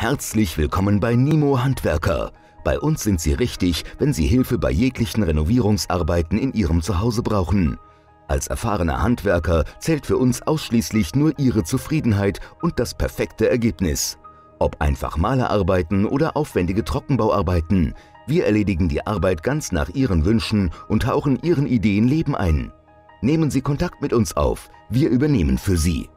Herzlich willkommen bei Nimo Handwerker. Bei uns sind Sie richtig, wenn Sie Hilfe bei jeglichen Renovierungsarbeiten in Ihrem Zuhause brauchen. Als erfahrener Handwerker zählt für uns ausschließlich nur Ihre Zufriedenheit und das perfekte Ergebnis. Ob einfach Malerarbeiten oder aufwendige Trockenbauarbeiten, wir erledigen die Arbeit ganz nach Ihren Wünschen und hauchen Ihren Ideen Leben ein. Nehmen Sie Kontakt mit uns auf, wir übernehmen für Sie.